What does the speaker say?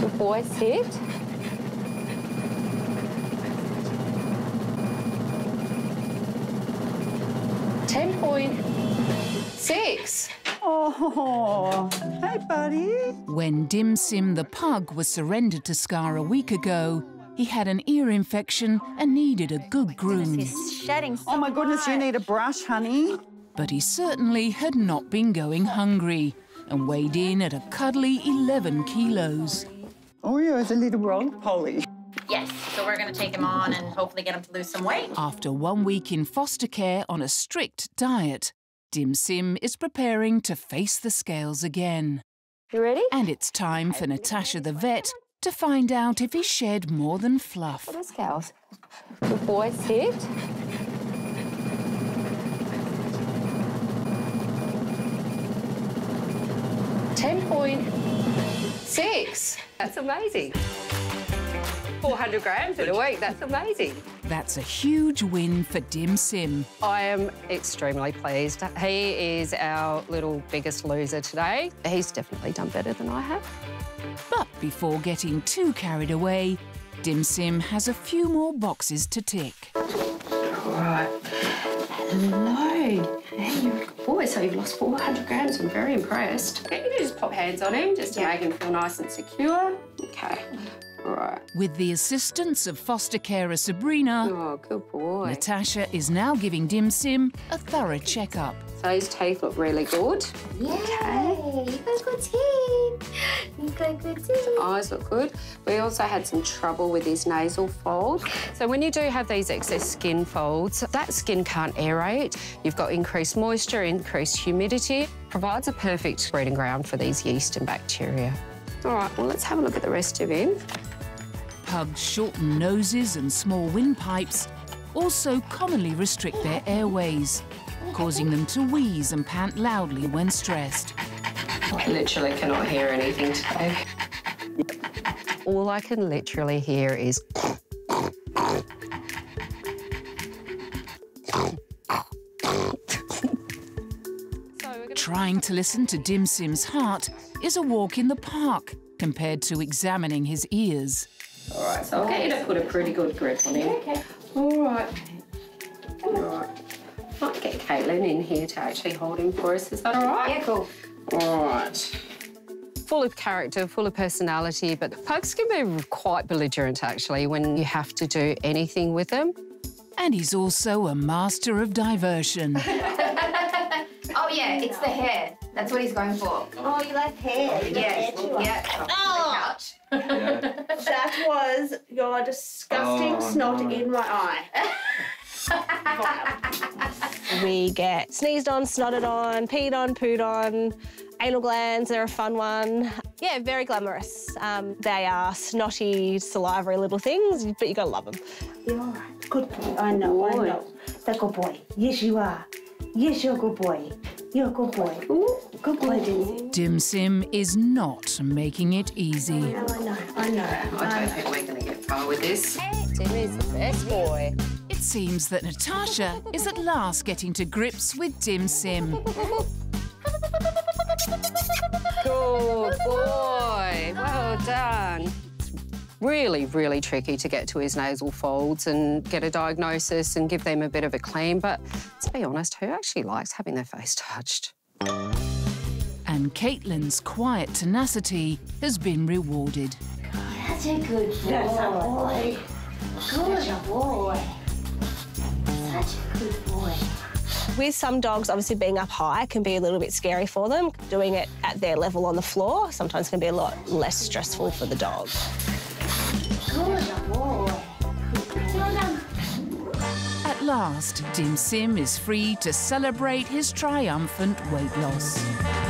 Good boy, sit. Ten point six. Oh, hey, buddy. When Dim Sim the pug was surrendered to Scar a week ago, he had an ear infection and needed a good groom. He's shedding so Oh, my goodness, you need a brush, honey. But he certainly had not been going hungry and weighed in at a cuddly 11 kilos. Oh, you're a little roly poly. Yes, so we're going to take him on and hopefully get him to lose some weight. After one week in foster care on a strict diet, Dim Sim is preparing to face the scales again. You ready? And it's time for Natasha the vet to find out if he shed more than fluff. What are scales? Good boy, sit. Ten point six. That's amazing. 400 grams in a week, that's amazing. That's a huge win for Dim Sim. I am extremely pleased. He is our little biggest loser today. He's definitely done better than I have. But before getting too carried away, Dim Sim has a few more boxes to tick. Right. Hello. Hey, you're a boy. So you've lost 400 grams. I'm very impressed. Okay, you can just pop hands on him just to make him feel nice and secure. Okay. All right. With the assistance of foster carer Sabrina, Oh, good boy. Natasha is now giving Dim Sim a thorough checkup. So his teeth look really good. Yay! You got good teeth. You got good teeth. Eyes look good. We also had some trouble with his nasal fold. So when you do have these excess skin folds, that skin can't aerate. You've got increased moisture, increased humidity. Provides a perfect breeding ground for these yeast and bacteria. All right, well, let's have a look at the rest of him. Pugs' shortened noses and small windpipes also commonly restrict their airways, causing them to wheeze and pant loudly when stressed. I literally cannot hear anything today. All I can literally hear is. Trying to listen to Dim Sim's heart is a walk in the park compared to examining his ears. All right, so I'll get you to put a pretty good grip on him. Okay. All right. All right. Might get Caitlin in here to actually hold him for us. Is that all right? Yeah, cool. All right. Full of character, full of personality, but pugs can be quite belligerent actually when you have to do anything with them. And he's also a master of diversion. Oh, yeah, it's the hair. That's what he's going for. Oh, you like hair? You Yeah, like hair yeah. Oh, that was your disgusting Oh, snot no. in my eye. We get sneezed on, snotted on, peed on, pooed on. Anal glands they're a fun one. Yeah, very glamorous. Um, they are snotty, salivary little things, but you gotta love them. You're all right. Good boy. I know, I know. The good boy. Yes, you are. Yes, you're a good boy. You're a good boy. Ooh, Good boy, Dinzy. Dim Sim is not making it easy. Oh, I know, I know. I don't think we're going to get far with this. Tim is the best boy. It seems that Natasha is at last getting to grips with Dim Sim. Good boy. Well done. Really, really tricky to get to his nasal folds and get a diagnosis and give them a bit of a clean. But to be honest, who actually likes having their face touched? And Caitlin's quiet tenacity has been rewarded. Such a good boy. That's a boy. Good boy. Such a good boy. With some dogs, obviously being up high can be a little bit scary for them. Doing it at their level on the floor sometimes can be a lot less stressful for the dog. Last, Dim Sim is free to celebrate his triumphant weight loss.